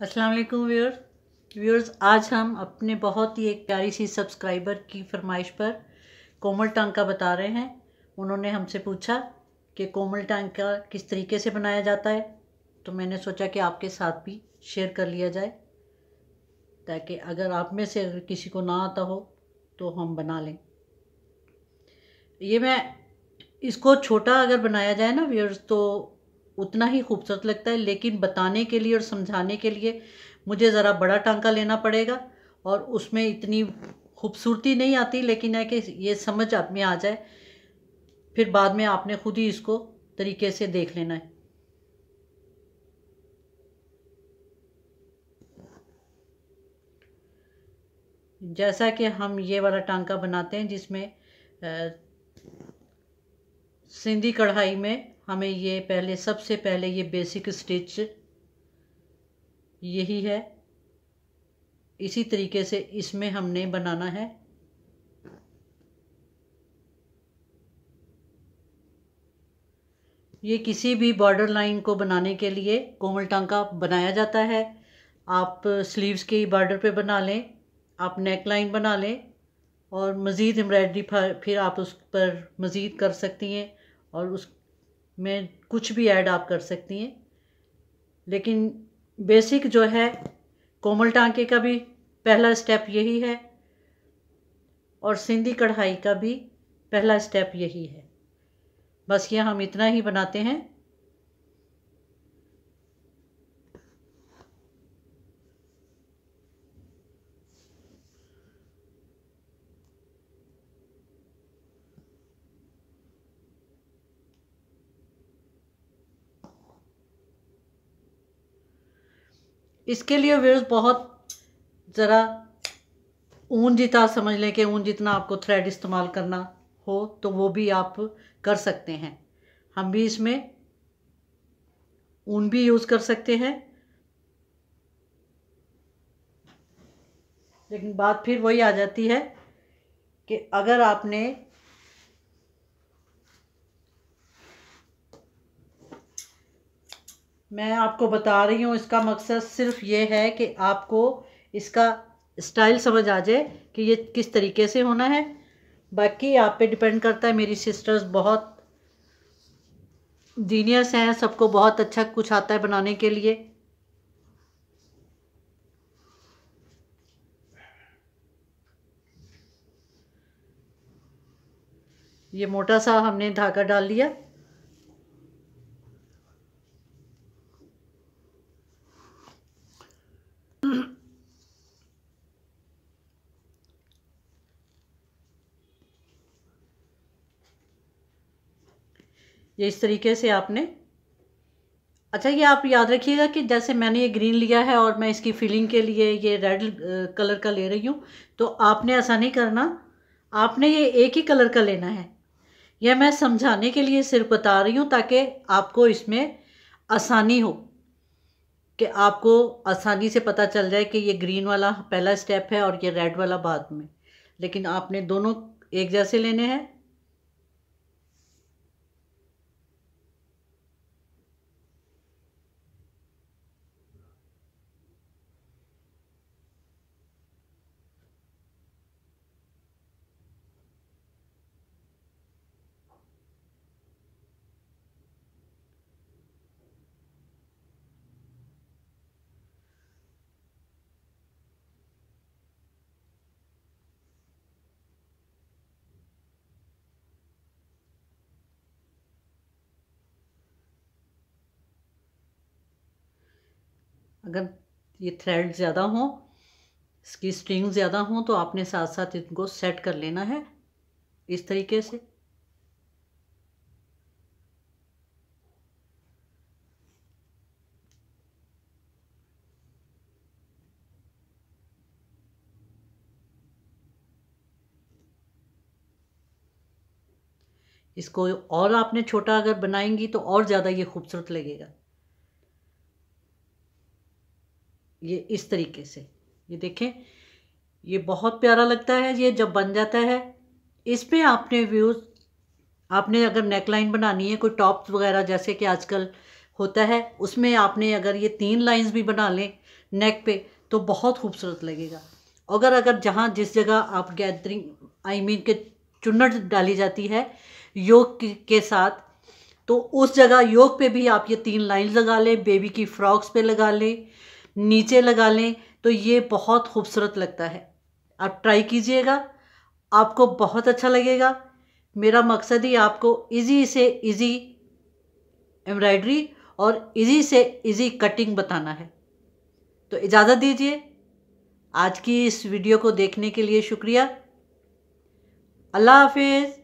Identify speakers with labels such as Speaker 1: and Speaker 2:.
Speaker 1: अस्सलाम वालेकुम viewers. Viewers, आज हम अपने बहुत ही एक प्यारी सी सब्सक्राइबर की फरमाइश पर कोमल टांका बता रहे हैं। उन्होंने हमसे पूछा कि कोमल टांका किस तरीके से बनाया जाता है तो मैंने सोचा कि आपके साथ भी शेयर कर लिया जाए, ताकि अगर आप में से अगर किसी को ना आता हो तो हम बना लें। ये मैं, इसको छोटा अगर बनाया जाए ना व्यूअर्स तो उतना ही खूबसूरत लगता है, लेकिन बताने के लिए और समझाने के लिए मुझे ज़रा बड़ा टांका लेना पड़ेगा और उसमें इतनी खूबसूरती नहीं आती, लेकिन है कि ये समझ आप में आ जाए। फिर बाद में आपने खुद ही इसको तरीके से देख लेना है। जैसा कि हम ये वाला टांका बनाते हैं, जिसमें सिंधी कढ़ाई में हमें ये पहले, सबसे पहले ये बेसिक स्टिच यही है। इसी तरीके से इसमें हमने बनाना है। ये किसी भी बॉर्डर लाइन को बनाने के लिए कोमल टांका बनाया जाता है। आप स्लीव्स के ही बॉर्डर पे बना लें, आप नेक लाइन बना लें और मज़ीद एम्ब्रॉयडरी फिर आप उस पर मज़ीद कर सकती हैं और उस में कुछ भी ऐड आप कर सकती हैं। लेकिन बेसिक जो है, कोमल टांके का भी पहला स्टेप यही है और सिंधी कढ़ाई का भी पहला स्टेप यही है। बस ये हम इतना ही बनाते हैं। इसके लिए व्यूर्स बहुत ज़रा ऊन जितना समझ लें कि ऊन जितना आपको थ्रेड इस्तेमाल करना हो तो वो भी आप कर सकते हैं। हम भी इसमें ऊन भी यूज़ कर सकते हैं। लेकिन बात फिर वही आ जाती है कि अगर आपने मैं आपको बता रही हूँ, इसका मकसद सिर्फ़ ये है कि आपको इसका स्टाइल समझ आ जाए कि ये किस तरीके से होना है। बाकी आप पे डिपेंड करता है, मेरी सिस्टर्स बहुत जीनियस हैं, सबको बहुत अच्छा कुछ आता है बनाने के लिए। ये मोटा सा हमने धागा डाल लिया। ये इस तरीके से आपने अच्छा ये आप याद रखिएगा कि जैसे मैंने ये ग्रीन लिया है और मैं इसकी फिलिंग के लिए ये रेड कलर का ले रही हूँ तो आपने ऐसा नहीं करना। आपने ये एक ही कलर का लेना है। यह मैं समझाने के लिए सिर्फ़ बता रही हूँ ताकि आपको इसमें आसानी हो, कि आपको आसानी से पता चल जाए कि ये ग्रीन वाला पहला स्टेप है और ये रेड वाला बाद में। लेकिन आपने दोनों एक जैसे लेने हैं। अगर ये थ्रेड ज़्यादा हो, इसकी स्ट्रिंग ज़्यादा हो तो आपने साथ साथ इनको सेट कर लेना है, इस तरीके से। इसको और आपने छोटा अगर बनाएँगी तो और ज़्यादा ये खूबसूरत लगेगा। ये इस तरीके से। ये देखें, ये बहुत प्यारा लगता है, ये जब बन जाता है, इस पर आपने व्यूज़ आपने अगर नेक लाइन बनानी है, कोई टॉप वगैरह जैसे कि आजकल होता है, उसमें आपने अगर ये तीन लाइंस भी बना लें नेक पे तो बहुत खूबसूरत लगेगा। अगर अगर जहाँ जिस जगह आप गैदरिंग आई मीन के चुन्नट डाली जाती है योग के साथ तो उस जगह योग पे भी आप ये तीन लाइन लगा लें बेबी की फ्रॉक्स पे लगा लें नीचे लगा लें तो ये बहुत खूबसूरत लगता है। आप ट्राई कीजिएगा, आपको बहुत अच्छा लगेगा। मेरा मकसद ही आपको इजी से इजी एम्ब्रॉयडरी और इजी से इजी कटिंग बताना है। तो इजाज़त दीजिए। आज की इस वीडियो को देखने के लिए शुक्रिया। अल्लाह हाफिज़।